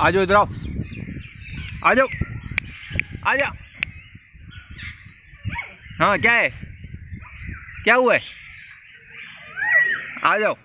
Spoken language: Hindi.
आ जाओ इधर आओ। आ जाओ आ जाओ हाँ क्या है? क्या हुआ है? आ जाओ।